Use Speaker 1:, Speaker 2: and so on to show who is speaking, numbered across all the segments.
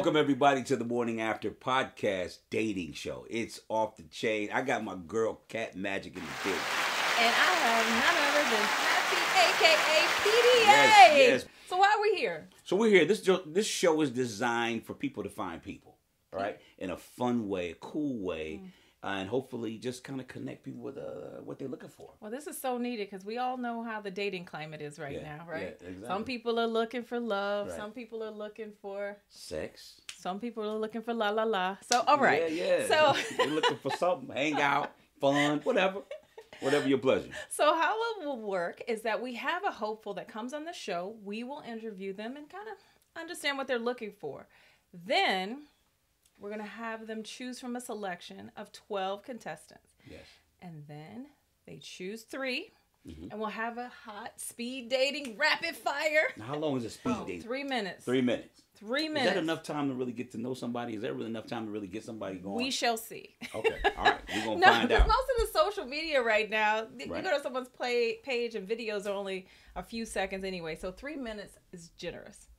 Speaker 1: Welcome everybody to the Morning After Podcast Dating Show. It's off the chain. I got my girl Cat Magic in the building.
Speaker 2: And I have none other than Happy, aka PDA.
Speaker 1: Yes, yes.
Speaker 2: So why are we here?
Speaker 1: So we're here. This this show is designed for people to find people, right? in a fun way, a cool way, mm. Uh, and hopefully just kind of connect people with uh, what they're looking for.
Speaker 2: Well, this is so needed because we all know how the dating climate is right
Speaker 1: Yeah,
Speaker 2: now, right?
Speaker 1: yeah, exactly.
Speaker 2: Some people are looking for love.
Speaker 1: Right.
Speaker 2: Some people are looking for.
Speaker 1: Sex.
Speaker 2: Some people are looking for la la la. So all right.
Speaker 1: Yeah, yeah.
Speaker 2: So
Speaker 1: you're looking for something, hang out, fun, whatever, whatever your pleasure.
Speaker 2: So how it will work is that we have a hopeful that comes on the show. We will interview them and kind of understand what they're looking for. Then we're going to have them choose from a selection of 12 contestants.
Speaker 1: Yes.
Speaker 2: And then they choose 3
Speaker 1: Mm-hmm.
Speaker 2: and we'll have a hot speed dating rapid fire.
Speaker 1: Now, how long is a speed
Speaker 2: Oh,
Speaker 1: date?
Speaker 2: three minutes.
Speaker 1: Three minutes.
Speaker 2: Three minutes.
Speaker 1: Is that enough time to really get to know somebody? Is that really enough time to really get somebody going?
Speaker 2: We shall see.
Speaker 1: Okay, all right. We're gonna
Speaker 2: No,
Speaker 1: find out.
Speaker 2: most of the social media right now,
Speaker 1: Right.
Speaker 2: you go to someone's play page and videos are only a few seconds anyway. So three minutes is generous.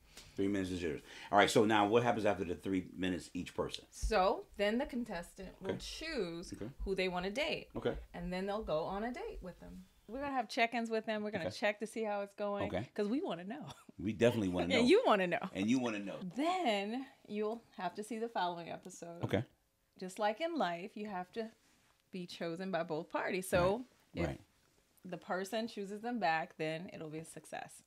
Speaker 1: Three minutes is yours. All right. So now, what happens after the three minutes each person?
Speaker 2: So then the contestant will choose
Speaker 1: Okay.
Speaker 2: who they want to date,
Speaker 1: Okay.
Speaker 2: and then they'll go on a date with them. We're gonna have check-ins with them. We're gonna
Speaker 1: Okay.
Speaker 2: check to see how it's going.
Speaker 1: Okay.
Speaker 2: Because we want to know,
Speaker 1: We definitely want to know.
Speaker 2: and you want to know.
Speaker 1: and you want to know.
Speaker 2: Then you'll have to see the following episode.
Speaker 1: Okay.
Speaker 2: Just like in life, you have to be chosen by both parties. So if
Speaker 1: Right.
Speaker 2: the person chooses them back, then it'll be a success.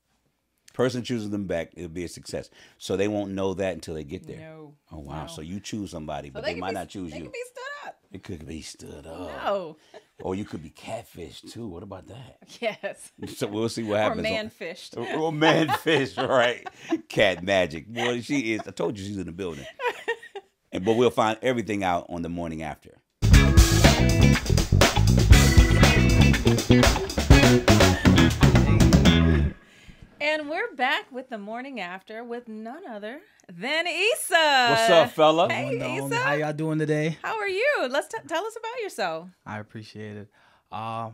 Speaker 1: Person chooses them back, it'll be a success. So they won't know that until they get there.
Speaker 2: No.
Speaker 1: Oh wow.
Speaker 2: no.
Speaker 1: So you choose somebody,
Speaker 2: So
Speaker 1: but they,
Speaker 2: can
Speaker 1: might
Speaker 2: be-
Speaker 1: not choose
Speaker 2: They
Speaker 1: you.
Speaker 2: can be stood up.
Speaker 1: it could be stood up.
Speaker 2: No.
Speaker 1: Or you could be catfished too. What about that?
Speaker 2: Yes.
Speaker 1: So we'll see what
Speaker 2: Or
Speaker 1: happens.
Speaker 2: man fished.
Speaker 1: Or, or man fish, right? Cat magic. Boy, she is. I told you she's in the building. And but we'll find everything out on the morning after.
Speaker 2: And we're back with the morning after with none other than Esa.
Speaker 1: What's up, fella?
Speaker 2: Hey,
Speaker 3: Going on.
Speaker 2: Esa.
Speaker 3: How y'all doing today?
Speaker 2: How are you? Let's t- tell us about yourself.
Speaker 3: I appreciate it. Uh,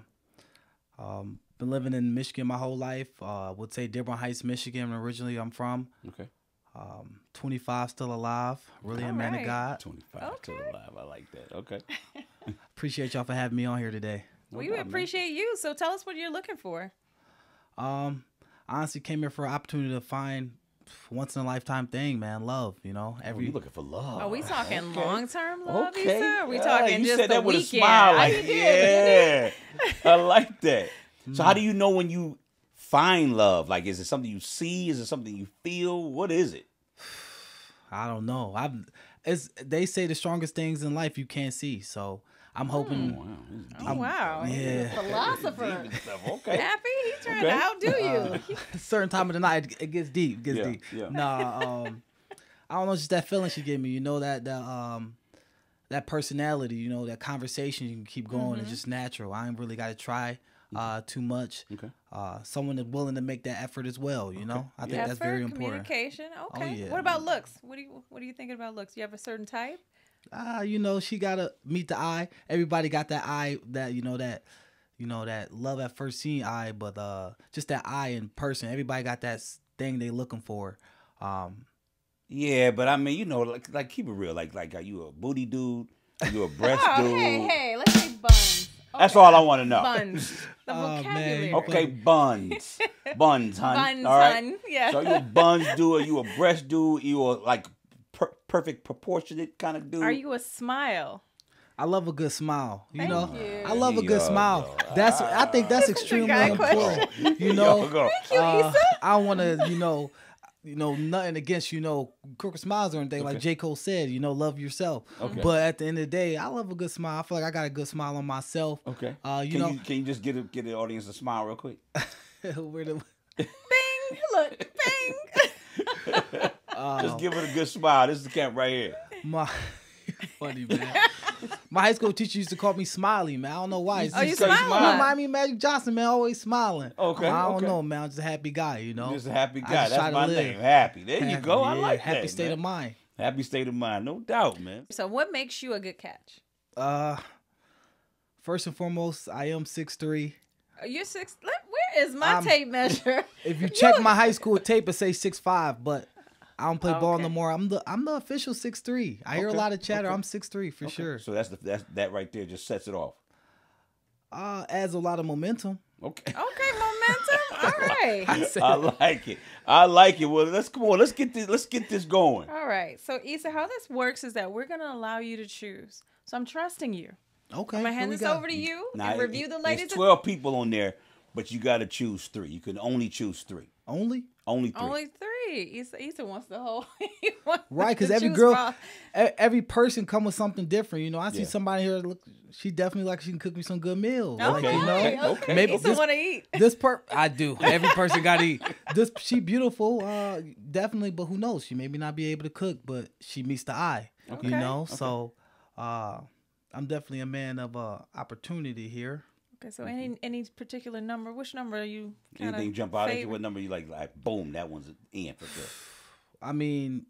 Speaker 3: um, been living in Michigan my whole life. Uh, would say Dearborn Heights, Michigan. Originally, I'm from.
Speaker 1: Okay.
Speaker 3: Um, 25, still alive. Really a
Speaker 2: All
Speaker 3: man
Speaker 2: right.
Speaker 3: of God.
Speaker 1: 25 still alive. I like that. Okay.
Speaker 3: Appreciate y'all for having me on here today.
Speaker 2: we
Speaker 1: doubt, man.
Speaker 2: appreciate you. So tell us what you're looking for.
Speaker 3: Um, honestly, came here for an opportunity to find once in a lifetime thing, man. Love, you know.
Speaker 1: Oh,
Speaker 3: Every
Speaker 1: you looking for love.
Speaker 2: Are we talking
Speaker 1: Okay.
Speaker 2: long term love,
Speaker 1: Okay.
Speaker 2: Esa? Are we
Speaker 1: Yeah,
Speaker 2: talking
Speaker 1: you
Speaker 2: just
Speaker 1: said
Speaker 2: the
Speaker 1: that with
Speaker 2: weekend?
Speaker 1: a smile. Like,
Speaker 2: you
Speaker 1: yeah. I like that. So how do you know when you find love? Like, is it something you see? Is it something you feel? What is it?
Speaker 3: I don't know. I've it's they say the strongest things in life you can't see. So I'm hoping.
Speaker 1: Wow. this is
Speaker 2: Oh, wow. He's a
Speaker 3: Yeah.
Speaker 2: philosopher.
Speaker 1: and stuff. Okay.
Speaker 2: Happy? He's trying
Speaker 1: Okay.
Speaker 2: to outdo you.
Speaker 3: certain time of the night it, it gets deep it gets
Speaker 1: Yeah,
Speaker 3: deep
Speaker 1: yeah.
Speaker 3: nah um i don't know just that feeling she gave me you know that that um that personality you know that conversation you can keep going
Speaker 2: Mm-hmm.
Speaker 3: it's just natural i ain't really got to try uh too much
Speaker 1: Okay.
Speaker 3: uh someone is willing to make that effort as well you know i think that's very important
Speaker 2: communication. Okay.
Speaker 3: yeah.
Speaker 2: What about looks? What do you What are you thinking about looks? You have a certain type?
Speaker 3: Uh you know she gotta meet the eye everybody got that eye that you know that you know that love at first seeing eye but uh just that eye in person everybody got that thing they looking for um
Speaker 1: Yeah, but I mean, you know, like, like keep it real. Like, like, are you a booty dude? Are you a breast
Speaker 2: Oh,
Speaker 1: dude?
Speaker 2: hey, hey, let's say buns.
Speaker 1: That's
Speaker 2: Okay.
Speaker 1: all I want to know.
Speaker 2: Buns. The
Speaker 3: Oh, man.
Speaker 2: vocabulary.
Speaker 1: Okay, buns, buns, hun.
Speaker 2: Buns,
Speaker 1: all right.
Speaker 2: hun. Yeah.
Speaker 1: So you a buns dude? Are you a breast dude? You a like per- perfect proportionate kind of dude?
Speaker 2: Are you a smile?
Speaker 3: I love a good smile. You
Speaker 2: Thank
Speaker 3: know,
Speaker 2: you.
Speaker 3: I love a good
Speaker 1: Yo,
Speaker 3: smile.
Speaker 1: yo.
Speaker 3: That's I think that's
Speaker 2: This
Speaker 3: extremely
Speaker 2: guy
Speaker 3: important. You
Speaker 1: Yo,
Speaker 3: know,
Speaker 1: go.
Speaker 3: uh, I want to, you know, you know, nothing against you know crooked smiles or anything. Like
Speaker 1: Okay.
Speaker 3: J Cole said, you know, love yourself.
Speaker 1: Okay.
Speaker 3: But at the end of the day, I love a good smile. I feel like I got a good smile on myself.
Speaker 1: Okay.
Speaker 3: Uh, you
Speaker 1: can
Speaker 3: know,
Speaker 1: you can you just get a, get the audience a smile real quick?
Speaker 3: where the,
Speaker 2: Bing. Look. Bing.
Speaker 3: uh,
Speaker 1: Just give it a good smile. This is the camp right here.
Speaker 3: my funny man. My high school teacher used to call me Smiley, man. I don't know why. It's
Speaker 2: Oh, you
Speaker 3: just-
Speaker 2: smile a
Speaker 3: You remind me of Magic Johnson, man. Always smiling.
Speaker 1: Okay,
Speaker 3: I don't
Speaker 1: okay.
Speaker 3: know, man. I'm just a happy guy, you know.
Speaker 1: Just a happy guy. That's my
Speaker 3: live.
Speaker 1: name. Happy. There you
Speaker 3: Happy,
Speaker 1: go. I like
Speaker 3: happy
Speaker 1: that.
Speaker 3: state
Speaker 1: man.
Speaker 3: of mind.
Speaker 1: Happy state of mind. No doubt, man.
Speaker 2: So, what makes you a good catch?
Speaker 3: Uh, first and foremost, I am six three.
Speaker 2: You're six? Where is my
Speaker 3: I'm-
Speaker 2: tape measure?
Speaker 3: If you check my high school tape, it say six five, but I don't play ball no more. I'm the I'm the official six three. I hear a lot of chatter.
Speaker 1: okay.
Speaker 3: I'm six three for
Speaker 1: Okay.
Speaker 3: sure.
Speaker 1: So that's the that's that right there just sets it off.
Speaker 3: Uh, adds a lot of momentum.
Speaker 1: Okay.
Speaker 2: Okay, momentum. All right.
Speaker 1: I like it. I like it. Well, let's come on. Let's get this. Let's get this going.
Speaker 2: All right. So, Esa, how this works is that we're going to allow you to choose. So, I'm trusting you.
Speaker 3: Okay,
Speaker 2: I'm going to hand this
Speaker 3: go.
Speaker 2: over to you
Speaker 1: Now,
Speaker 2: and review the
Speaker 1: it-
Speaker 2: ladies.
Speaker 1: There's twelve people on there, but you got to choose three. You can only choose three.
Speaker 3: Only
Speaker 1: Only three.
Speaker 2: Only three. Esa, Esa wants the whole. wants
Speaker 3: right because every girl,
Speaker 2: from.
Speaker 3: e- every person come with something different. You know, I see
Speaker 1: Yeah.
Speaker 3: somebody here. Look, she definitely like she can cook me some good meals.
Speaker 2: Oh,
Speaker 3: like,
Speaker 1: Okay,
Speaker 3: you know,
Speaker 1: okay, okay.
Speaker 3: maybe Esa
Speaker 2: want to eat.
Speaker 3: this part I do. Every person got to eat. This she beautiful, uh, definitely. But who knows? She maybe not be able to cook, but she meets the eye.
Speaker 2: Okay.
Speaker 3: You know, so uh, I'm definitely a man of uh, opportunity here.
Speaker 2: Okay, so any any particular number? Which number are you?
Speaker 1: Anything jump out at you? What number you like? Like boom, that one's in for sure.
Speaker 3: I mean,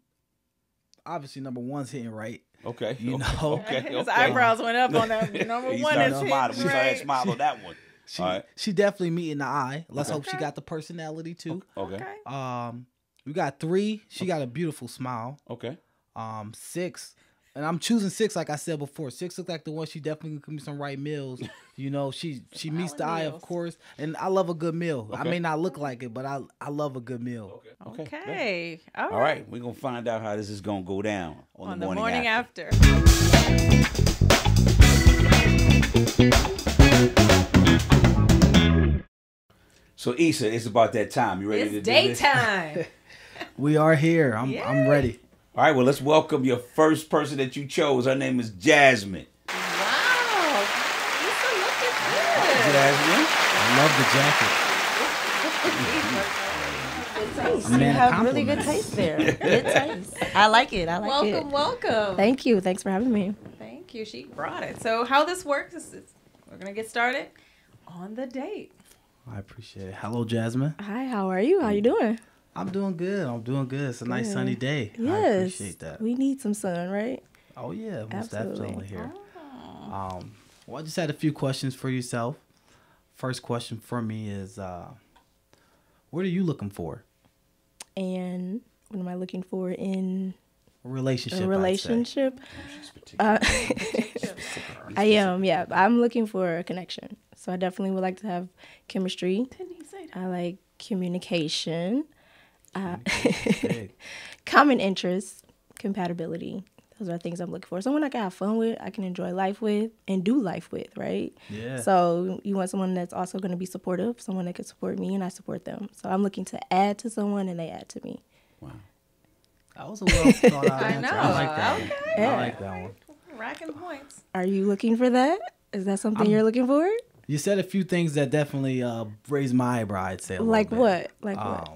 Speaker 3: obviously number one's hitting right.
Speaker 1: Okay.
Speaker 3: You
Speaker 1: okay,
Speaker 3: know.
Speaker 1: Okay.
Speaker 2: His
Speaker 1: okay.
Speaker 2: eyebrows went up on that. Number
Speaker 1: He
Speaker 2: one
Speaker 1: started
Speaker 2: is
Speaker 1: smiling. We saw that
Speaker 2: right.
Speaker 1: smile on that one.
Speaker 3: She
Speaker 1: All right.
Speaker 3: she definitely meeting the eye. Let's
Speaker 1: Okay.
Speaker 3: hope she got the personality too.
Speaker 1: Okay.
Speaker 2: Okay.
Speaker 3: Um, we got three. She got a beautiful smile.
Speaker 1: Okay.
Speaker 3: Um, six, and I'm choosing six. Like I said before, six looks like the one she definitely could me some right meals. You know, she she meets the
Speaker 2: Smiling
Speaker 3: eye,
Speaker 2: meals.
Speaker 3: of course, and I love a good meal. I may not look like it, but I I love a good meal.
Speaker 1: Okay.
Speaker 2: Okay. All right.
Speaker 1: All right. We're gonna find out how this is gonna go down on,
Speaker 2: On
Speaker 1: the
Speaker 2: the
Speaker 1: morning,
Speaker 2: morning
Speaker 1: after.
Speaker 2: after.
Speaker 1: So Esa, it's about that time. You ready to
Speaker 2: It's
Speaker 1: do this?
Speaker 2: daytime.
Speaker 3: We are here. I'm I'm ready.
Speaker 1: All right. Well, let's welcome your first person that you chose. Her name is Jasmine.
Speaker 2: wow. Esa, look at this.
Speaker 1: Jasmine.
Speaker 3: I love the jacket.
Speaker 4: taste.
Speaker 3: I'm
Speaker 4: You have really good taste there. Good taste. I like it. I like
Speaker 2: Welcome,
Speaker 4: it.
Speaker 2: welcome. Welcome.
Speaker 4: Thank you. Thanks for having me.
Speaker 2: Thank you. She brought it. So how this works is, is we're gonna get started on the date.
Speaker 3: I appreciate it. Hello, Jasmine.
Speaker 4: Hi, how are you? How are you doing?
Speaker 3: I'm doing good. I'm doing good. It's a nice
Speaker 4: Good.
Speaker 3: sunny day. I
Speaker 4: Yes.
Speaker 3: appreciate that.
Speaker 4: We need some sun, right?
Speaker 3: Oh yeah, most
Speaker 4: Absolutely.
Speaker 3: definitely here.
Speaker 2: Oh.
Speaker 3: Um, well, I just had a few questions for yourself. First question for me is, uh, what are you looking for?
Speaker 4: And what am I looking for in
Speaker 3: A relationship.
Speaker 4: a
Speaker 3: I'd
Speaker 4: relationship? Uh, I am, yeah. I'm looking for a connection. So I definitely would like to have chemistry.
Speaker 2: Didn't he say that?
Speaker 4: I like communication, uh, common interests, compatibility. Those are things I'm looking for. Someone I can have fun with, I can enjoy life with, and do life with, right?
Speaker 3: Yeah.
Speaker 4: So you want someone that's also going to be supportive, someone that can support me, and I support them. So I'm looking to add to someone, and they add to me. Wow.
Speaker 3: That was a well thought out
Speaker 2: I
Speaker 3: answer.
Speaker 2: know.
Speaker 3: I like that
Speaker 2: Okay.
Speaker 3: one.
Speaker 4: Yeah.
Speaker 3: I like that one.
Speaker 2: Racking points.
Speaker 4: Are you looking for that? Is that something
Speaker 3: I'm-
Speaker 4: you're looking for?
Speaker 3: You said a few things that definitely uh, raised my eyebrow. I'd say. a
Speaker 4: Like
Speaker 3: bit.
Speaker 4: what? Like what?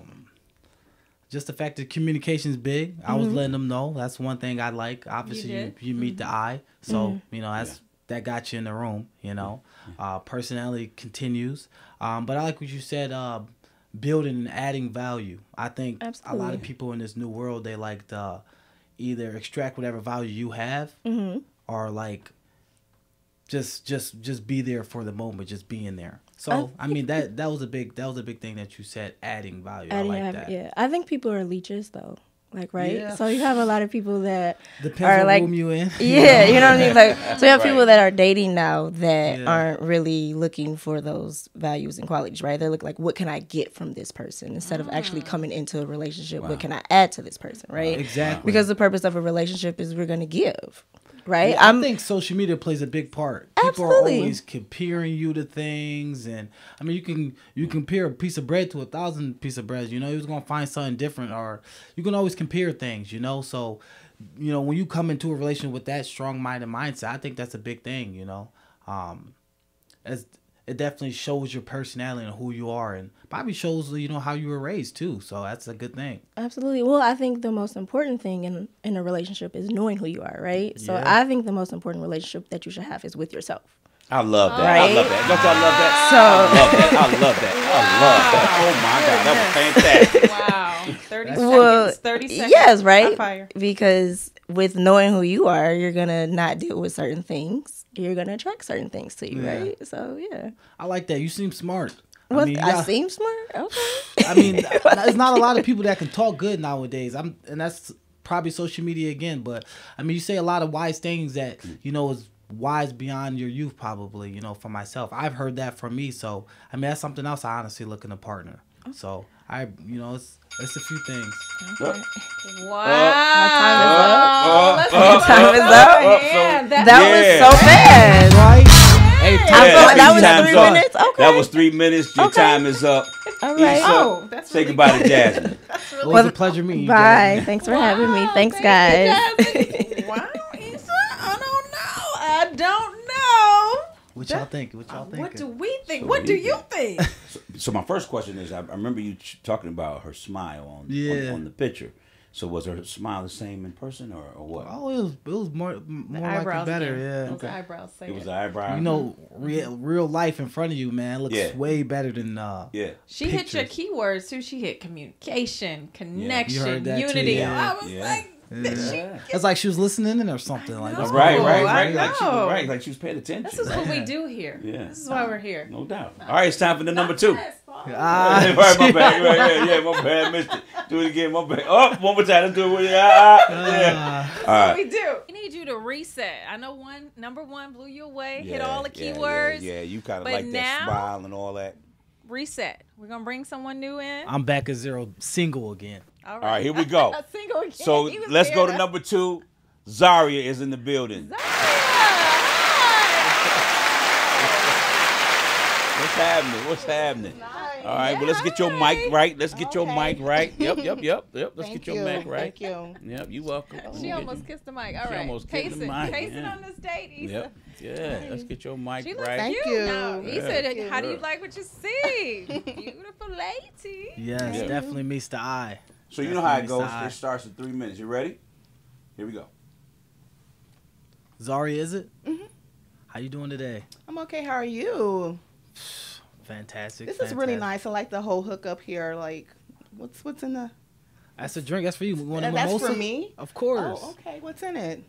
Speaker 3: Just the fact that communication's big. I was letting them know that's one thing I like. Obviously, you,
Speaker 2: did?
Speaker 3: you, meet the eye, so you know that's that got you in the room. You know, uh, personality continues. Um, but I like what you said. Uh, building and adding value. I think a lot of people in this new world they like to either extract whatever value you have,
Speaker 4: Mm-hmm.
Speaker 3: or like just just just be there for the moment, just being there. So I mean that that was a big that was a big thing that you said adding value.
Speaker 4: Adding
Speaker 3: I like that.
Speaker 4: Yeah, I think people are leeches though. Like right,
Speaker 3: Yeah.
Speaker 4: so you have a lot of people that
Speaker 3: Depends
Speaker 4: are
Speaker 3: what
Speaker 4: like,
Speaker 3: room you in.
Speaker 4: yeah, you know what I mean. Like, so you have people that are dating now that
Speaker 3: Yeah.
Speaker 4: aren't really looking for those values and qualities, right? They look like, what can I get from this person instead of actually ah. coming into a relationship?
Speaker 1: Wow.
Speaker 4: What can I add to this person, right?
Speaker 3: Exactly.
Speaker 4: Because the purpose of a relationship is we're gonna give, right?
Speaker 3: Yeah, I think social media plays a big part. People
Speaker 4: Absolutely.
Speaker 3: are always comparing you to things, and I mean, you can you compare a piece of bread to a thousand piece of bread. You know, you're gonna find something different, or you can always compare things. You know, so you know when you come into a relation with that strong minded mindset, I think that's a big thing. You know, um, as it definitely shows your personality and who you are, and probably shows you know how you were raised too. So that's a good thing.
Speaker 4: Absolutely. Well, I think the most important thing in in a relationship is knowing who you are, right? So
Speaker 3: Yeah.
Speaker 4: I think the most important relationship that you should have is with yourself.
Speaker 1: I love that. I love that. Don't y'all love that?
Speaker 4: So
Speaker 1: I love that. I love that. I love that. Oh my God, that was fantastic.
Speaker 2: Wow. 30
Speaker 4: Well,
Speaker 2: seconds. 30 seconds.
Speaker 4: yes, right?
Speaker 2: fire.
Speaker 4: Because with knowing who you are, you're gonna not deal with certain things. You're gonna attract certain things to you,
Speaker 3: Yeah.
Speaker 4: right? So yeah.
Speaker 3: I like that. You seem smart. I
Speaker 5: What,
Speaker 3: mean,
Speaker 5: I, seem smart. Okay.
Speaker 3: I mean, there's not a lot of people that can talk good nowadays. I'm, and that's probably social media again. But I mean, you say a lot of wise things that you know is wise beyond your youth. Probably, you know, for myself, I've heard that from me. So I mean, that's something else I honestly looking to partner. So I, you know, it's it's a few things.
Speaker 2: Wow. Uh, Let's
Speaker 1: uh,
Speaker 2: give uh,
Speaker 5: time is
Speaker 2: a
Speaker 5: up.
Speaker 2: hand. That-
Speaker 5: That
Speaker 1: Yeah.
Speaker 5: was so fast.
Speaker 3: Right? Hey,
Speaker 5: I
Speaker 1: Yeah,
Speaker 5: thought that was three
Speaker 1: up.
Speaker 5: minutes. Okay.
Speaker 1: That was three minutes. Your
Speaker 5: Okay.
Speaker 1: time is up.
Speaker 5: All right.
Speaker 1: Esa,
Speaker 2: Oh, that's
Speaker 1: say
Speaker 2: really
Speaker 1: goodbye to
Speaker 2: good.
Speaker 1: Jasmine.
Speaker 3: it was a pleasure meeting you.
Speaker 5: Bye.
Speaker 3: Jasmine.
Speaker 5: Thanks for having me. Thanks,
Speaker 2: thank
Speaker 5: guys.
Speaker 2: you, wow, Esa, I don't know. I don't know.
Speaker 3: What y'all think? What y'all think?
Speaker 2: What do we think?
Speaker 1: So
Speaker 2: what do you think?
Speaker 1: So, so my first question is: I, I remember you ch- talking about her smile on,
Speaker 3: Yeah.
Speaker 1: on on the picture. So was her smile the same in person or, or what?
Speaker 3: Oh, it was it was more more like
Speaker 2: eyebrows
Speaker 3: better.
Speaker 2: again.
Speaker 3: Yeah.
Speaker 2: Those eyebrows say
Speaker 1: it was
Speaker 2: it.
Speaker 1: the eyebrow.
Speaker 3: You know, real real life in front of you, man, looks
Speaker 1: Yeah.
Speaker 3: way better than uh
Speaker 1: Yeah.
Speaker 2: She hit your keywords too. She hit communication, connection,
Speaker 3: You heard too,
Speaker 2: unity.
Speaker 3: yeah.
Speaker 2: I was
Speaker 1: Yeah.
Speaker 2: like,
Speaker 1: Yeah.
Speaker 3: It's like she was listening in or something. Like that's
Speaker 1: Right, right, right. Like she was right, like she was paying attention.
Speaker 2: this is what we do here.
Speaker 1: Yeah.
Speaker 2: This is why we're here.
Speaker 1: No doubt. All right, it's time for the number two.
Speaker 3: Ah,
Speaker 1: right, my bad. Right, yeah, yeah, my bad. Missed it. Do it again. My bad. Oh, one more time. Let's do it. with you. Ah, ah, yeah.
Speaker 3: Ah.
Speaker 1: All
Speaker 2: What we do. We need you to reset. I know one number one blew you away. hit all the
Speaker 1: yeah,
Speaker 2: keywords.
Speaker 1: Yeah, yeah, you kind of
Speaker 2: But
Speaker 1: like that smile and all that.
Speaker 2: Reset. We're gonna bring someone new in.
Speaker 3: I'm back at zero, single again.
Speaker 2: All
Speaker 1: All right, here we go.
Speaker 2: Single again.
Speaker 1: So let's go to
Speaker 2: scared.
Speaker 1: number two. Zaria is in the building. Zaria! What's happening? What's happening? All right, well, let's get your mic right. Let's get your mic right. Yep, yep, yep, yep. Let's
Speaker 5: Thank
Speaker 1: get your
Speaker 5: you.
Speaker 1: mic right.
Speaker 5: Thank you.
Speaker 1: Yep, you welcome. Let me
Speaker 2: She almost
Speaker 1: you-
Speaker 2: kissed the mic. All
Speaker 1: She
Speaker 2: right.
Speaker 1: almost kissed
Speaker 2: Pacing.
Speaker 1: the mic,
Speaker 2: Pacing
Speaker 1: yeah.
Speaker 2: on this date, Esa.
Speaker 1: Yep. Yeah, let's get your mic
Speaker 2: She looks
Speaker 1: right.
Speaker 5: Thank
Speaker 2: cute
Speaker 5: you.
Speaker 2: now.
Speaker 1: Yeah.
Speaker 2: Esa,
Speaker 5: Thank
Speaker 2: how do you
Speaker 1: you.
Speaker 2: like what you see? Beautiful lady.
Speaker 3: Yes,
Speaker 1: Yeah.
Speaker 3: definitely meets the eye.
Speaker 1: So you know how it goes.
Speaker 3: side.
Speaker 1: It starts in three minutes. You ready? Here we go.
Speaker 3: Zaria, is it?
Speaker 5: Mhm.
Speaker 3: How you doing today?
Speaker 5: I'm okay. How are you?
Speaker 3: Fantastic.
Speaker 5: This is really nice. I like the whole hookup here. Like, what's what's in the?
Speaker 3: That's a drink. That's for you. We want a
Speaker 5: And that's for me.
Speaker 3: Of course.
Speaker 5: Oh, okay. What's in it?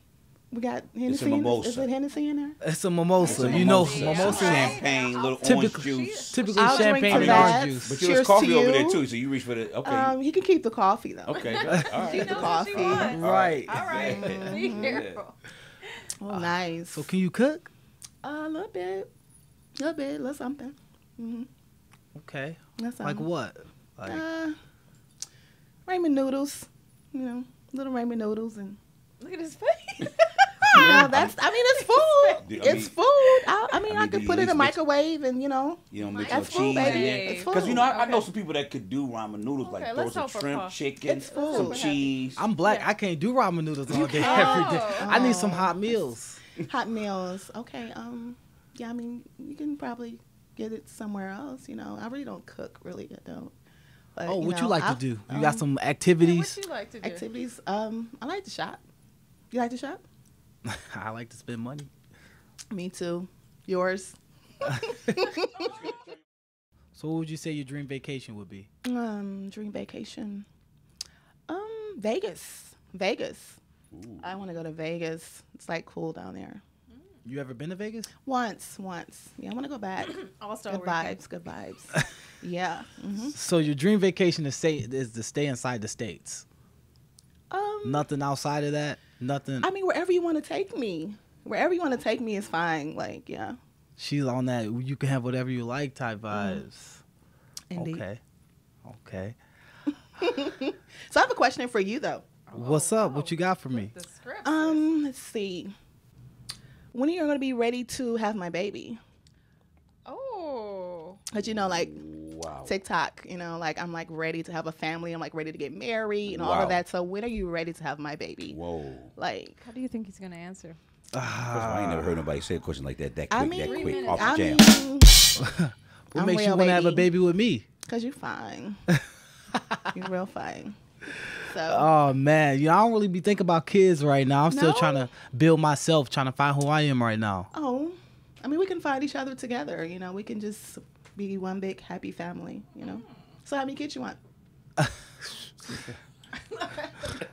Speaker 5: We got Hennessy. in-
Speaker 1: mimosa.
Speaker 5: Is it Hennessy in there?
Speaker 3: It's a mimosa.
Speaker 1: It's a
Speaker 3: you know,
Speaker 1: mimosa,
Speaker 3: mimosa.
Speaker 1: champagne, little
Speaker 3: Typical-
Speaker 1: orange juice.
Speaker 3: Typically
Speaker 5: I'll
Speaker 3: champagne and
Speaker 5: that.
Speaker 3: orange juice.
Speaker 1: But you was
Speaker 5: Cheers
Speaker 1: coffee
Speaker 5: to
Speaker 1: over there too, so you reach for the okay.
Speaker 5: Um, he can keep the coffee though.
Speaker 1: okay, good. all
Speaker 2: She
Speaker 1: right.
Speaker 5: the
Speaker 2: knows what
Speaker 5: coffee.
Speaker 2: she wants.
Speaker 3: Right.
Speaker 2: All right. Be careful.
Speaker 5: Oh, nice.
Speaker 3: So can you cook?
Speaker 5: a little bit, a little bit, a little something. Mm-hmm.
Speaker 3: Okay.
Speaker 5: That's
Speaker 3: Like what? Like
Speaker 5: Uh, ramen noodles. You know, little ramen noodles and.
Speaker 2: Look at his face.
Speaker 5: Yeah, that's. I mean, it's food.
Speaker 1: Do- I
Speaker 5: it's food. I, I mean,
Speaker 1: I
Speaker 5: I,
Speaker 1: mean, do
Speaker 5: could put it in a microwave and you know.
Speaker 1: You know, mix
Speaker 5: That's
Speaker 1: your
Speaker 5: food,
Speaker 1: cheese
Speaker 5: baby. It's food.
Speaker 1: Because you know, I, I know some people that could do ramen noodles, like
Speaker 2: Okay,
Speaker 1: throw some shrimp,
Speaker 2: Paul.
Speaker 1: chicken, some
Speaker 2: Super
Speaker 1: cheese.
Speaker 3: I'm black.
Speaker 2: Yeah.
Speaker 3: I can't do ramen noodles all day
Speaker 2: can't.
Speaker 3: every day. I need some hot meals.
Speaker 5: Hot meals. Okay. Um. Yeah. I mean, you can probably get it somewhere else. You know, I really don't cook. Really, I don't. But,
Speaker 3: Oh, what
Speaker 5: know,
Speaker 3: you like
Speaker 5: I-
Speaker 3: to do? You
Speaker 5: um,
Speaker 3: got some
Speaker 2: What
Speaker 3: activities?
Speaker 2: you like to do?
Speaker 5: activities? Um, I like to shop. You like to shop?
Speaker 3: I like to spend money.
Speaker 5: Me too. Yours?
Speaker 3: So what would you say your dream vacation would be?
Speaker 5: Um, dream vacation. Um, Vegas. Vegas. I want to go to Vegas. It's like cool down there.
Speaker 3: You ever been to Vegas?
Speaker 5: Once, once. Yeah, I want to go back.
Speaker 2: All star
Speaker 5: good vibes. Good vibes. yeah. hmm
Speaker 3: So your dream vacation is stay is to stay inside the states.
Speaker 5: Um,
Speaker 3: Nothing outside of that. Nothing.
Speaker 5: I mean, wherever you want to take me, wherever you want to take me is fine. Like, yeah.
Speaker 3: She's on that. You can have whatever you like type
Speaker 5: Mm-hmm.
Speaker 3: vibes.
Speaker 5: Indeed.
Speaker 3: Okay. Okay.
Speaker 5: So I have a question for you though.
Speaker 3: What's up? What you got for me?
Speaker 2: The script.
Speaker 5: Um, let's see. When are you going to be ready to have my baby?
Speaker 2: oh.
Speaker 5: Cause you know, like
Speaker 1: Wow.
Speaker 5: TikTok, you know, like I'm like ready to have a family. I'm like ready to get married and all of that. So when are you ready to have my baby?
Speaker 1: Whoa.
Speaker 5: Like,
Speaker 2: How do you think he's gonna answer?
Speaker 1: First of all, I ain't never heard nobody say a question like that that quick,
Speaker 5: I mean,
Speaker 1: that quick,
Speaker 2: minutes.
Speaker 1: off the
Speaker 5: I
Speaker 1: jam.
Speaker 5: mean,
Speaker 3: What
Speaker 5: I'm
Speaker 3: makes you want to have a
Speaker 5: baby.
Speaker 3: baby with me?
Speaker 5: cause you're fine. you're real fine. So
Speaker 3: Oh man, you know, I don't really be thinking about kids right now. I'm still trying to build myself, trying to find who I am right now.
Speaker 5: Oh, I mean, we can find each other together. You know, we can just be one big happy family. You know. So how many kids you want?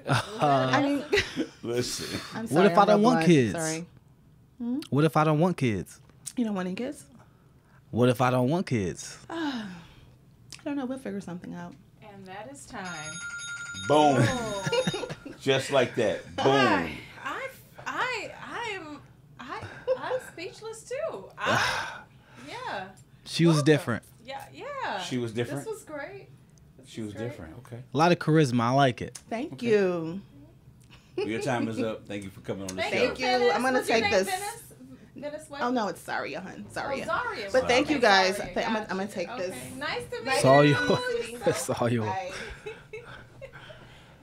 Speaker 5: Uh, I mean,
Speaker 1: Listen.
Speaker 5: I'm
Speaker 3: What if
Speaker 5: I'm
Speaker 3: I don't want
Speaker 5: blunt.
Speaker 3: kids?
Speaker 5: Sorry, hmm?
Speaker 3: What if I don't want kids?
Speaker 5: you don't want any kids.
Speaker 3: What if I don't want kids?
Speaker 5: I don't know. We'll figure something out.
Speaker 2: And that is time.
Speaker 1: Boom.
Speaker 2: Oh,
Speaker 1: Just like that. Boom.
Speaker 2: I, I, I, I am, I, I'm speechless too. I, yeah,
Speaker 3: She was
Speaker 2: Welcome.
Speaker 3: different.
Speaker 2: yeah, yeah.
Speaker 1: She was different?
Speaker 2: This was great. This
Speaker 1: She was
Speaker 2: great.
Speaker 1: different. Okay.
Speaker 3: A lot of charisma. I like it.
Speaker 5: Thank
Speaker 1: Okay.
Speaker 5: you.
Speaker 1: Your time is up. Thank you for coming on the
Speaker 2: Thank
Speaker 1: show.
Speaker 5: Thank you.
Speaker 2: Venice.
Speaker 5: I'm gonna
Speaker 2: What's your
Speaker 5: take
Speaker 2: name,
Speaker 5: this.
Speaker 2: Venice? Venice?
Speaker 5: Oh no, it's Zaria, hun.
Speaker 2: Oh,
Speaker 5: Zaria.
Speaker 2: Zaria.
Speaker 5: But thank you guys.
Speaker 2: Zaria,
Speaker 5: I think I'm gonna- I'm gonna take
Speaker 2: okay.
Speaker 5: this.
Speaker 2: Nice to meet
Speaker 5: Right.
Speaker 3: It's all
Speaker 2: you.
Speaker 3: yours. It's all yours.
Speaker 5: Bye.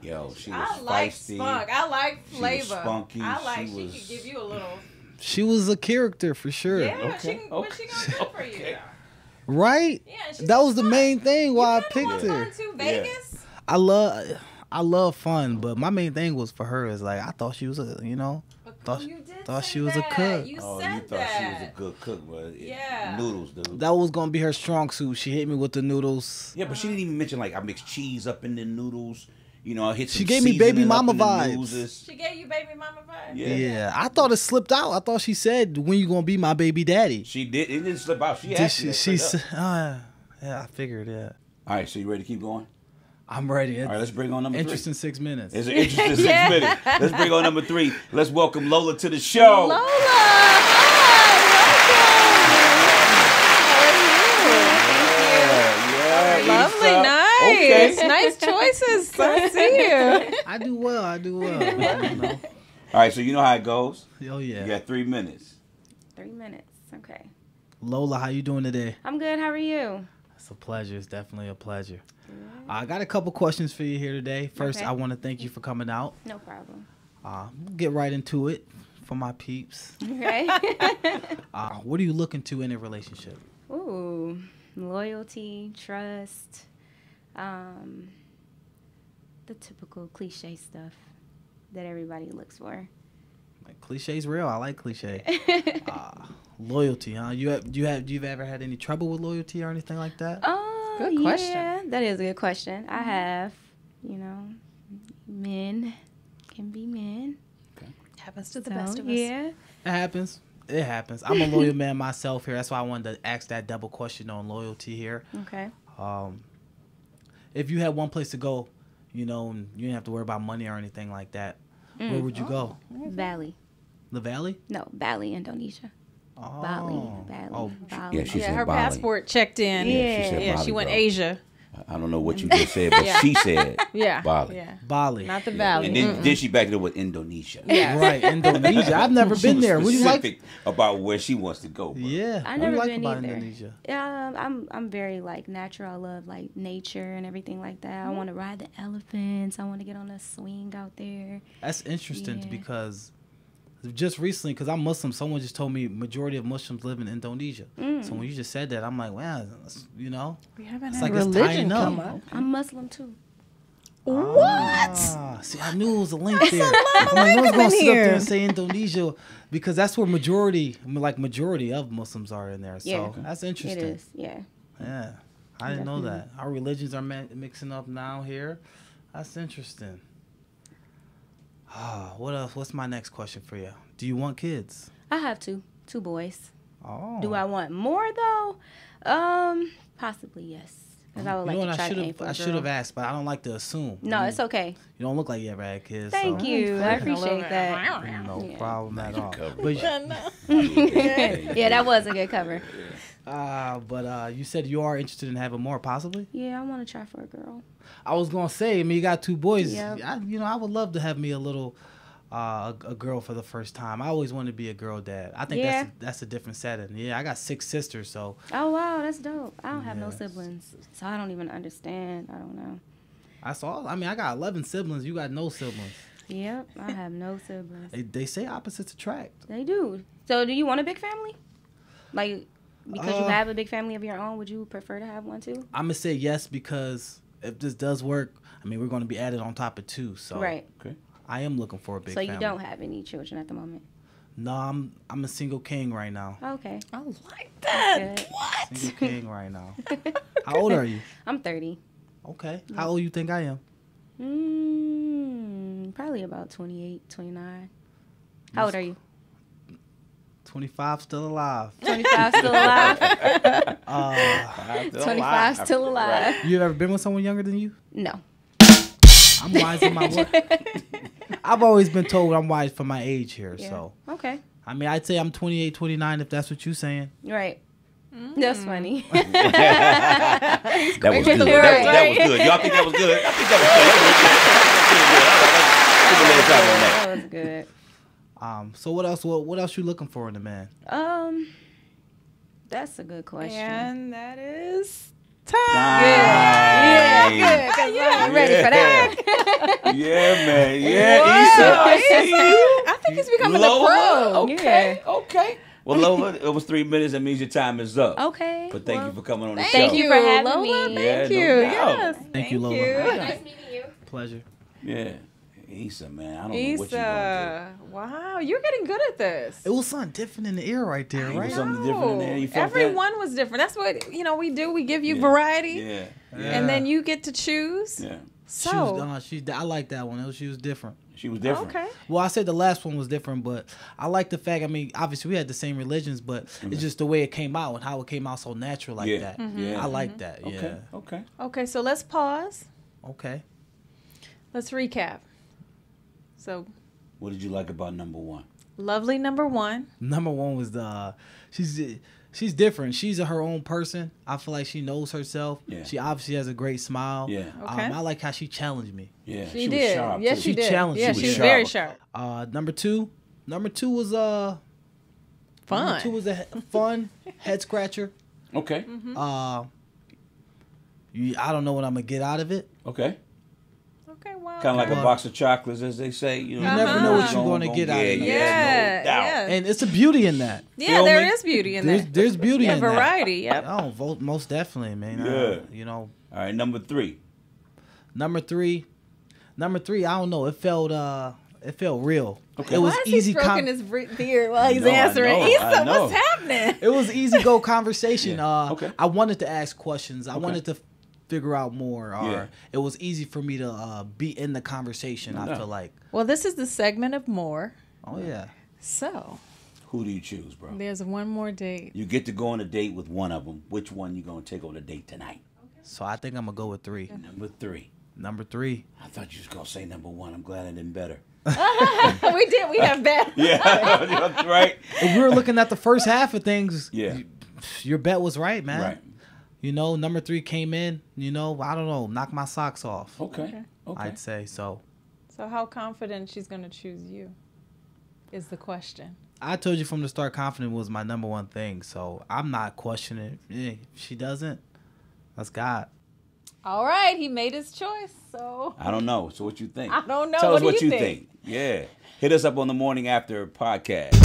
Speaker 1: Yo, she was
Speaker 2: I like
Speaker 1: feisty.
Speaker 2: spunk. I like
Speaker 1: She was
Speaker 2: flavor.
Speaker 1: spunky.
Speaker 2: I like
Speaker 1: She
Speaker 2: she,
Speaker 1: was-
Speaker 2: could give you a little.
Speaker 3: She was a character for sure.
Speaker 2: Yeah,
Speaker 1: Okay,
Speaker 2: she can, what she gonna do for you?
Speaker 1: okay.
Speaker 3: Right?
Speaker 2: Yeah, she's
Speaker 3: That was the
Speaker 2: fun.
Speaker 3: main thing why I
Speaker 2: You kinda
Speaker 3: picked her.
Speaker 2: fun too,
Speaker 1: Yeah.
Speaker 2: Vegas.
Speaker 3: I love I love fun, but my main thing was for her is like I thought she was a you know Thought-
Speaker 2: you did
Speaker 3: thought
Speaker 2: say
Speaker 3: she was a cook.
Speaker 2: You
Speaker 1: Oh,
Speaker 2: said
Speaker 1: you thought
Speaker 2: that.
Speaker 1: she was a good cook, but
Speaker 2: Yeah.
Speaker 1: noodles, dude.
Speaker 3: that was gonna be her strong suit. She hit me with the noodles.
Speaker 1: yeah, but she didn't even mention like I mixed cheese up in the noodles. You know, I hit.
Speaker 3: She gave me baby mama vibes.
Speaker 2: She gave you baby mama vibes.
Speaker 1: Yeah.
Speaker 3: Yeah. I thought it slipped out. I thought she said when you gonna be my baby daddy.
Speaker 1: She did. It didn't slip out. She
Speaker 3: Did
Speaker 1: asked
Speaker 3: she,
Speaker 1: me
Speaker 3: she said, uh, yeah, I figured. Yeah,
Speaker 1: All right, so you ready to keep going?
Speaker 3: I'm ready.
Speaker 1: All right, let's bring on number
Speaker 3: Interesting
Speaker 1: three.
Speaker 3: six minutes.
Speaker 1: It's an interesting six
Speaker 2: Yeah.
Speaker 1: minutes. Let's bring on number three. Let's welcome Lola to the show.
Speaker 2: Lola, hi,
Speaker 1: Yeah,
Speaker 2: welcome. Lovely,
Speaker 1: Esa.
Speaker 2: Nice,
Speaker 1: Okay.
Speaker 2: nice choices. I see you.
Speaker 3: I do well. I do well. you know.
Speaker 1: All right, so you know how it goes.
Speaker 3: Oh yeah.
Speaker 1: You
Speaker 3: yeah.
Speaker 1: got three minutes.
Speaker 6: Three minutes. Okay.
Speaker 3: Lola, how you doing today?
Speaker 6: I'm good. How are you?
Speaker 3: It's a pleasure. It's definitely a pleasure. I got a couple questions for you here today. First,
Speaker 6: Okay.
Speaker 3: I want to thank you for coming out.
Speaker 6: No problem.
Speaker 3: Uh, we'll get right into it for my peeps.
Speaker 6: Okay.
Speaker 3: Uh, what are you looking to in a relationship?
Speaker 6: Ooh, loyalty, trust, um, the typical cliche stuff that everybody looks for.
Speaker 3: Like cliche's real. I like cliche. Uh, loyalty, huh? You have do you have do you've ever had any trouble with loyalty or anything like that?
Speaker 6: Oh,
Speaker 2: Good question.
Speaker 6: Yeah, that is a good question. I have, you know, men can be men.
Speaker 2: Happens to the
Speaker 6: So,
Speaker 2: best of us.
Speaker 6: yeah.
Speaker 3: It happens. It happens. I'm a loyal man myself here. That's why I wanted to ask that double question on loyalty here.
Speaker 6: Okay.
Speaker 3: Um, if you had one place to go, you know, and you didn't have to worry about money or anything like that, where
Speaker 6: Mm.
Speaker 3: would you go?
Speaker 6: Bali.
Speaker 3: The Valley?
Speaker 6: No, Bali, Indonesia.
Speaker 3: Oh.
Speaker 6: Bali. Bali.
Speaker 3: Oh,
Speaker 6: Bali.
Speaker 1: Yeah, she
Speaker 2: Yeah,
Speaker 1: said
Speaker 2: her
Speaker 1: Bali.
Speaker 2: passport checked in.
Speaker 6: Yeah,
Speaker 1: she said
Speaker 2: yeah,
Speaker 1: Bali,
Speaker 2: she went
Speaker 1: bro.
Speaker 2: Asia.
Speaker 1: I don't know what you just said, but
Speaker 2: Yeah.
Speaker 1: she said
Speaker 2: Yeah,
Speaker 1: Bali.
Speaker 2: Yeah,
Speaker 3: Bali.
Speaker 2: not the
Speaker 1: Yeah.
Speaker 2: valley.
Speaker 1: And then,
Speaker 2: Mm-mm.
Speaker 1: then she backed it up with Indonesia.
Speaker 2: Yeah.
Speaker 3: Right, Indonesia. I've never
Speaker 1: She
Speaker 3: been
Speaker 1: was
Speaker 3: there. Would you like?
Speaker 1: about where she wants to go. bro.
Speaker 3: Yeah,
Speaker 6: I
Speaker 3: what do
Speaker 6: never
Speaker 3: like
Speaker 6: been
Speaker 3: about
Speaker 6: either.
Speaker 3: Indonesia?
Speaker 6: Yeah, um, I'm I'm very like natural. I love like nature and everything like that. I mm-hmm. want to ride the elephants. I want to get on a swing out there.
Speaker 3: That's interesting
Speaker 6: Yeah.
Speaker 3: because just recently, because I'm Muslim, someone just told me majority of Muslims live in Indonesia.
Speaker 6: Mm.
Speaker 3: So when you just said that, I'm like, wow, that's- you know,
Speaker 2: We haven't
Speaker 3: It's
Speaker 2: had
Speaker 3: like it's
Speaker 2: religion
Speaker 3: tying up.
Speaker 2: come up.
Speaker 6: I'm Muslim too.
Speaker 3: Ah, see, I knew it was a link there. I'm like, no one's gonna sit up there and say Indonesia because that's where majority, like majority of Muslims are in there. So
Speaker 6: Yeah.
Speaker 3: that's interesting.
Speaker 6: is. Yeah.
Speaker 3: Yeah, I didn't know that. Our religions are mi- mixing up now here. That's interesting. Ah, what else? What's my next question for you? Do you want kids?
Speaker 6: I have two two boys.
Speaker 3: Oh,
Speaker 6: Do I want more though? Um, possibly yes. Because I would
Speaker 3: You
Speaker 6: like
Speaker 3: know
Speaker 6: to
Speaker 3: what?
Speaker 6: try
Speaker 3: I
Speaker 6: to
Speaker 3: should
Speaker 6: aim
Speaker 3: have.
Speaker 6: for a
Speaker 3: I should have asked, but I don't like to assume.
Speaker 6: No,
Speaker 3: you,
Speaker 6: it's okay.
Speaker 3: You don't look like you ever had kids.
Speaker 6: Thank
Speaker 3: so
Speaker 6: you. I appreciate that.
Speaker 3: No
Speaker 6: Yeah.
Speaker 3: problem at all.
Speaker 1: cover,
Speaker 3: But
Speaker 6: yeah, that was a good cover.
Speaker 3: Uh, but uh, you said you are interested in having more, possibly.
Speaker 6: Yeah, I want to try for a girl.
Speaker 3: I was gonna say, I mean, you got two boys.
Speaker 6: Yep.
Speaker 3: I, you know, I would love to have me a little, uh, a, a girl for the first time. I always wanted to be a girl dad. I think
Speaker 6: Yeah.
Speaker 3: that's a, that's a different setting. Yeah, I got six sisters, so
Speaker 6: Oh wow, that's dope. I don't have no siblings, so I don't even understand. I don't know.
Speaker 3: I saw. I mean, I got eleven siblings. You got no siblings.
Speaker 6: Yep, I have no siblings.
Speaker 3: They, they say opposites attract.
Speaker 6: They do. So, do you want a big family? Like, because you
Speaker 3: Uh,
Speaker 6: have a big family of your own, would you prefer to have one too?
Speaker 3: I'm gonna say yes because if this does work, I mean, we're gonna be added on top of two. So
Speaker 6: right. Okay.
Speaker 3: I am looking for a big.
Speaker 6: So you
Speaker 3: family.
Speaker 6: don't have any children at the moment.
Speaker 3: No, I'm I'm a single king right now.
Speaker 6: Okay.
Speaker 2: I like that.
Speaker 6: Good.
Speaker 2: What?
Speaker 3: Single king right now. How old are you?
Speaker 6: I'm 30.
Speaker 3: Okay. How old you think I am?
Speaker 6: Mm, probably about 28, 29. How old are you?
Speaker 3: 25 still alive.
Speaker 6: 25 still alive.
Speaker 3: Uh,
Speaker 6: 25 still alive.
Speaker 3: you ever been with someone younger than you?
Speaker 6: No.
Speaker 3: I'm wise in my work. I've always been told I'm wise for my age here.
Speaker 6: Yeah.
Speaker 3: So,
Speaker 6: Okay.
Speaker 3: I mean, I'd say I'm 28, 29 if that's what you're saying.
Speaker 6: Right. That's funny.
Speaker 1: That was good.
Speaker 2: with
Speaker 1: That,
Speaker 2: the
Speaker 1: was- that was good. Y'all think that was good? I think that was good. That was good. That was good.
Speaker 3: Um, so what else? What, what else you looking for in a man?
Speaker 6: Um, that's a good question.
Speaker 2: And that is time.
Speaker 1: Yeah.
Speaker 2: Yeah, good.
Speaker 6: Yeah, I'm ready for that.
Speaker 1: Yeah, man. Yeah,
Speaker 2: Wow,
Speaker 1: Esa. I
Speaker 2: Esa.
Speaker 1: see you.
Speaker 2: I think he's becoming
Speaker 1: Lola.
Speaker 2: a pro.
Speaker 1: Okay. Okay. Well, Lola, it was three minutes. That means your time is up.
Speaker 6: Okay.
Speaker 1: But thank
Speaker 6: well,
Speaker 1: you for coming on the show.
Speaker 6: Thank you for having
Speaker 2: Lola.
Speaker 6: me.
Speaker 2: Thank
Speaker 1: Yeah,
Speaker 2: you.
Speaker 1: doubt.
Speaker 2: yes.
Speaker 3: Thank you, Lola.
Speaker 6: Nice meeting you.
Speaker 3: Pleasure.
Speaker 1: Yeah. Esa, man. I don't know what you're going to
Speaker 2: Esa. Wow, you're getting good at this.
Speaker 3: It was something different in the ear right there,
Speaker 1: It was
Speaker 3: right?
Speaker 1: something different in there. You felt that?
Speaker 2: Everyone was different. That's what you know. We do. We give you
Speaker 1: Yeah.
Speaker 2: variety.
Speaker 1: Yeah. Yeah.
Speaker 2: and then you get to choose.
Speaker 1: yeah.
Speaker 3: She
Speaker 2: So
Speaker 3: was, uh, she, I like that one. Was, she was different.
Speaker 1: She was different.
Speaker 2: okay.
Speaker 3: Well, I said the last one was different, but I like the fact. I mean, obviously we had the same religions, but it's mm-hmm. just the way it came out and how it came out so natural like
Speaker 1: Yeah.
Speaker 3: that. Mm-hmm.
Speaker 1: Yeah.
Speaker 3: I like mm-hmm. that.
Speaker 1: Okay.
Speaker 3: Yeah.
Speaker 1: Okay.
Speaker 2: Okay. So let's pause.
Speaker 3: Okay.
Speaker 2: Let's recap. So
Speaker 1: What did you like about number one?
Speaker 2: lovely number one.
Speaker 3: Number one was the uh, she's she's different. She's her own person. I feel like she knows herself.
Speaker 1: Yeah.
Speaker 3: She obviously has a great smile.
Speaker 1: Yeah.
Speaker 2: Okay.
Speaker 3: Um, I like how she challenged me.
Speaker 1: Yeah.
Speaker 2: She,
Speaker 1: was
Speaker 2: did.
Speaker 1: sharp,
Speaker 2: yes,
Speaker 1: too.
Speaker 2: she,
Speaker 3: She
Speaker 2: did.
Speaker 3: challenged
Speaker 2: Yeah,
Speaker 3: you.
Speaker 2: she
Speaker 1: She
Speaker 2: was
Speaker 1: was
Speaker 2: very
Speaker 1: sharp.
Speaker 2: sharp.
Speaker 3: Uh, number two, number two was uh,
Speaker 2: Fun.
Speaker 3: Number two was a fun head scratcher.
Speaker 1: Okay.
Speaker 2: Mm-hmm.
Speaker 3: Uh, you, I don't know what I'm gonna get out of it.
Speaker 1: Okay.
Speaker 2: Okay. Wow.
Speaker 1: Kind of like a box of chocolates, as they say. You, know,
Speaker 3: You never know what you're
Speaker 1: gonna
Speaker 3: gonna get out of it.
Speaker 1: Yeah,
Speaker 2: Yeah.
Speaker 1: no doubt.
Speaker 2: Yeah.
Speaker 3: And it's a beauty in that.
Speaker 2: yeah,
Speaker 1: Feel
Speaker 2: there
Speaker 1: me?
Speaker 2: is beauty in
Speaker 3: There's
Speaker 2: that.
Speaker 3: there's beauty
Speaker 2: Yeah,
Speaker 3: in
Speaker 2: variety.
Speaker 3: that.
Speaker 2: Yep.
Speaker 3: Oh, vo- most definitely, man.
Speaker 1: Yeah.
Speaker 3: you know,
Speaker 1: All right, number three.
Speaker 3: number three, number three. I don't know. It felt uh, it felt real.
Speaker 1: Okay.
Speaker 3: It was
Speaker 2: Why is
Speaker 3: easy.
Speaker 2: he stroking
Speaker 3: con-
Speaker 2: his bre- beard while he's
Speaker 1: know,
Speaker 2: answering?
Speaker 1: know, I
Speaker 2: Esa,
Speaker 1: know.
Speaker 2: what's happening?
Speaker 3: it was easy go conversation.
Speaker 1: Yeah.
Speaker 3: Uh,
Speaker 1: Okay.
Speaker 3: I wanted to ask questions. I
Speaker 1: Okay.
Speaker 3: wanted to figure out more. Or
Speaker 1: Yeah.
Speaker 3: it was easy for me to uh, be in the conversation. I feel like.
Speaker 2: Well, this is the segment of more.
Speaker 3: Oh yeah.
Speaker 2: So
Speaker 1: Who do you choose, bro?
Speaker 2: there's one more date.
Speaker 1: You get to go on a date with one of them. Which one you gonna take on a date tonight?
Speaker 3: So I think I'm gonna go with three.
Speaker 1: Number three.
Speaker 3: Number three.
Speaker 1: I thought you was gonna say number one. I'm glad I didn't better.
Speaker 2: we did. We have bet.
Speaker 1: Yeah, right.
Speaker 3: If we were looking at the first half of things,
Speaker 1: Yeah.
Speaker 3: your bet was right, man.
Speaker 1: Right.
Speaker 3: You know, number three came in. You know, I don't know, knock my socks off.
Speaker 1: Okay. Okay.
Speaker 3: I'd say so.
Speaker 2: So how confident she's gonna choose you? Is the question.
Speaker 3: I told you from the start, confident was my number one thing. So I'm not questioning. Eh, If she doesn't, that's God.
Speaker 2: All right, he made his choice. So
Speaker 1: I don't know. So what you think?
Speaker 2: I don't know.
Speaker 1: Tell
Speaker 2: What
Speaker 1: us what
Speaker 2: you
Speaker 1: you
Speaker 2: think?
Speaker 1: think? Yeah. Hit us up on the morning after podcast.